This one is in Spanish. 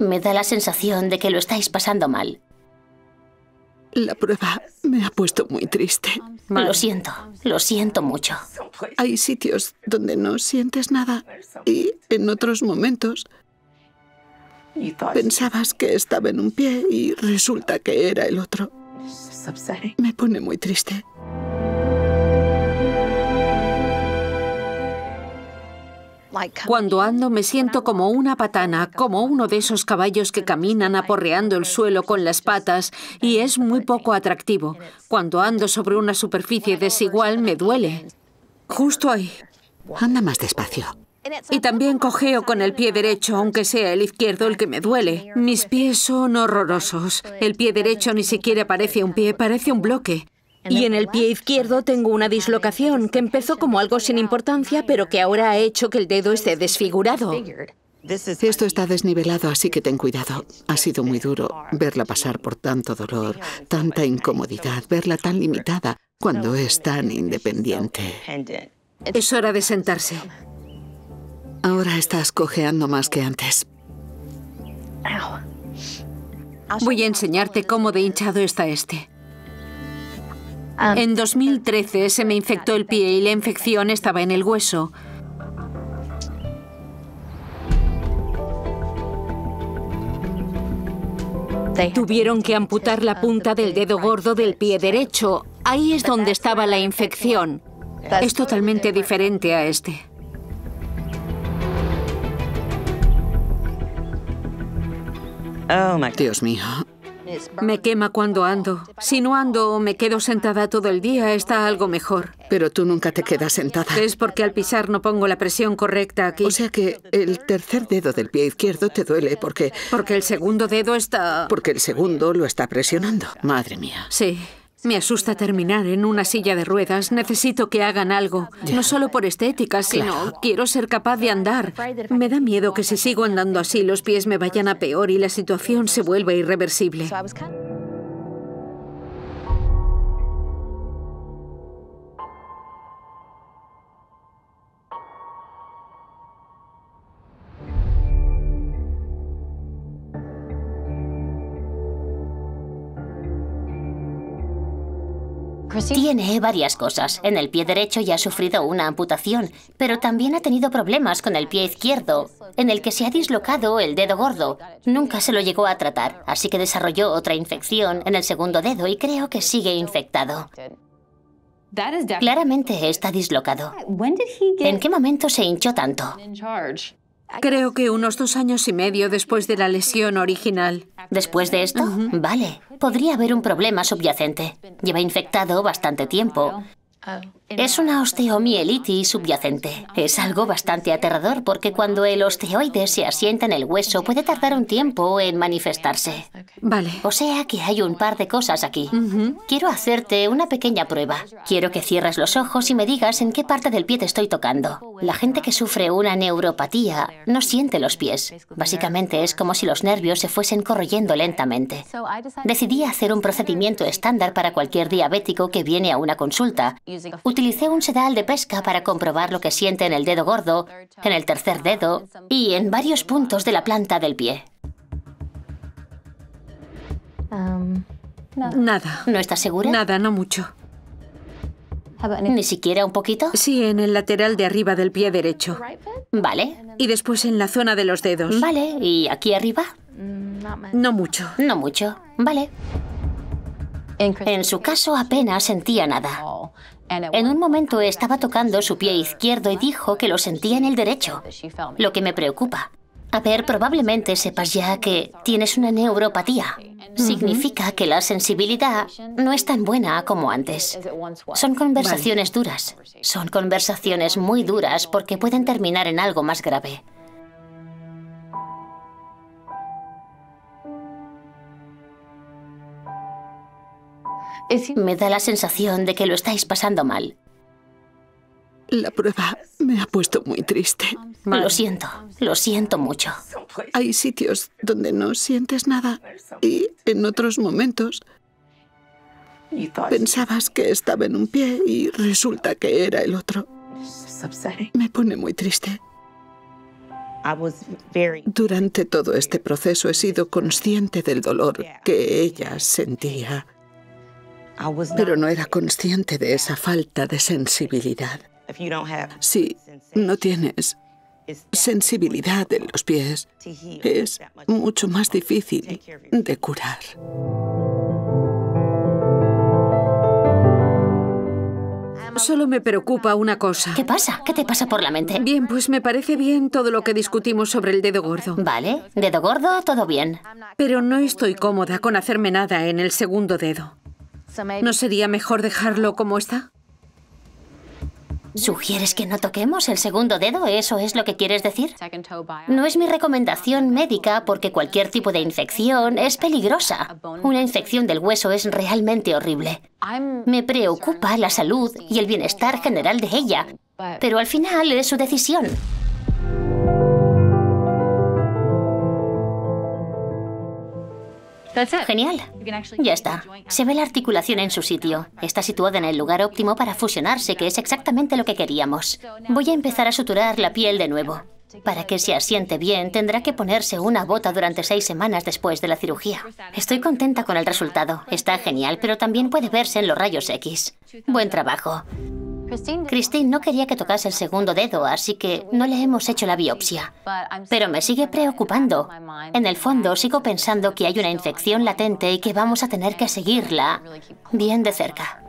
Me da la sensación de que lo estáis pasando mal. La prueba me ha puesto muy triste. Lo siento, lo siento mucho. Hay sitios donde no sientes nada y en otros momentos pensabas que estaba en un pie y resulta que era el otro. Me pone muy triste. Cuando ando me siento como una patana, como uno de esos caballos que caminan aporreando el suelo con las patas y es muy poco atractivo. Cuando ando sobre una superficie desigual me duele. Justo ahí. Anda más despacio. Y también cojeo con el pie derecho, aunque sea el izquierdo el que me duele. Mis pies son horrorosos. El pie derecho ni siquiera parece un pie, parece un bloque. Y en el pie izquierdo tengo una dislocación que empezó como algo sin importancia, pero que ahora ha hecho que el dedo esté desfigurado. Esto está desnivelado, así que ten cuidado. Ha sido muy duro verla pasar por tanto dolor, tanta incomodidad, verla tan limitada cuando es tan independiente. Es hora de sentarse. Ahora estás cojeando más que antes. Voy a enseñarte cómo de hinchado está este. En 2013 se me infectó el pie y la infección estaba en el hueso. Tuvieron que amputar la punta del dedo gordo del pie derecho. Ahí es donde estaba la infección. Es totalmente diferente a este. Dios mío. Me quema cuando ando. Si no ando o me quedo sentada todo el día, está algo mejor. Pero tú nunca te quedas sentada. Es porque al pisar no pongo la presión correcta aquí. O sea que el tercer dedo del pie izquierdo te duele porque... Porque el segundo dedo está... Porque el segundo lo está presionando. Madre mía. Sí. Me asusta terminar en una silla de ruedas. Necesito que hagan algo. No solo por estética, sino quiero ser capaz de andar. Me da miedo que si sigo andando así los pies me vayan a peor y la situación se vuelva irreversible. Tiene varias cosas. En el pie derecho ya ha sufrido una amputación, pero también ha tenido problemas con el pie izquierdo, en el que se ha dislocado el dedo gordo. Nunca se lo llegó a tratar, así que desarrolló otra infección en el segundo dedo y creo que sigue infectado. Claramente está dislocado. ¿En qué momento se hinchó tanto? Creo que unos dos años y medio después de la lesión original. ¿Después de esto? Vale. Podría haber un problema subyacente. Lleva infectado bastante tiempo. Es una osteomielitis subyacente. Es algo bastante aterrador porque cuando el osteoide se asienta en el hueso puede tardar un tiempo en manifestarse. Vale. O sea que hay un par de cosas aquí. Quiero hacerte una pequeña prueba. Quiero que cierres los ojos y me digas en qué parte del pie te estoy tocando. La gente que sufre una neuropatía no siente los pies. Básicamente es como si los nervios se fuesen corroyendo lentamente. Decidí hacer un procedimiento estándar para cualquier diabético que viene a una consulta. Utilicé un sedal de pesca para comprobar lo que siente en el dedo gordo, en el tercer dedo y en varios puntos de la planta del pie. Nada. ¿No estás segura? Nada, no mucho. ¿Ni siquiera un poquito? Sí, en el lateral de arriba del pie derecho. Vale. Y después en la zona de los dedos. Vale. ¿Y aquí arriba? No mucho. No mucho. Vale. En su caso apenas sentía nada. En un momento estaba tocando su pie izquierdo y dijo que lo sentía en el derecho, lo que me preocupa. A ver, probablemente sepas ya que tienes una neuropatía. Significa que la sensibilidad no es tan buena como antes. Son conversaciones duras. Son conversaciones muy duras porque pueden terminar en algo más grave. Me da la sensación de que lo estáis pasando mal. La prueba me ha puesto muy triste. Lo siento, lo siento mucho. Hay sitios donde no sientes nada y en otros momentos pensabas que estaba en un pie y resulta que era el otro. Me pone muy triste. Durante todo este proceso he sido consciente del dolor que ella sentía, pero no era consciente de esa falta de sensibilidad. Si no tienes sensibilidad en los pies, es mucho más difícil de curar. Solo me preocupa una cosa. ¿Qué pasa? ¿Qué te pasa por la mente? Bien, pues me parece bien todo lo que discutimos sobre el dedo gordo. Vale, dedo gordo, todo bien. Pero no estoy cómoda con hacerme nada en el segundo dedo. ¿No sería mejor dejarlo como está? ¿Sugieres que no toquemos el segundo dedo? ¿Eso es lo que quieres decir? No es mi recomendación médica porque cualquier tipo de infección es peligrosa. Una infección del hueso es realmente horrible. Me preocupa la salud y el bienestar general de ella, pero al final es su decisión. Genial. Ya está. Se ve la articulación en su sitio. Está situada en el lugar óptimo para fusionarse, que es exactamente lo que queríamos. Voy a empezar a suturar la piel de nuevo. Para que se asiente bien, tendrá que ponerse una bota durante seis semanas después de la cirugía. Estoy contenta con el resultado. Está genial, pero también puede verse en los rayos X. Buen trabajo. Christine no quería que tocase el segundo dedo, así que no le hemos hecho la biopsia. Pero me sigue preocupando. En el fondo sigo pensando que hay una infección latente y que vamos a tener que seguirla bien de cerca.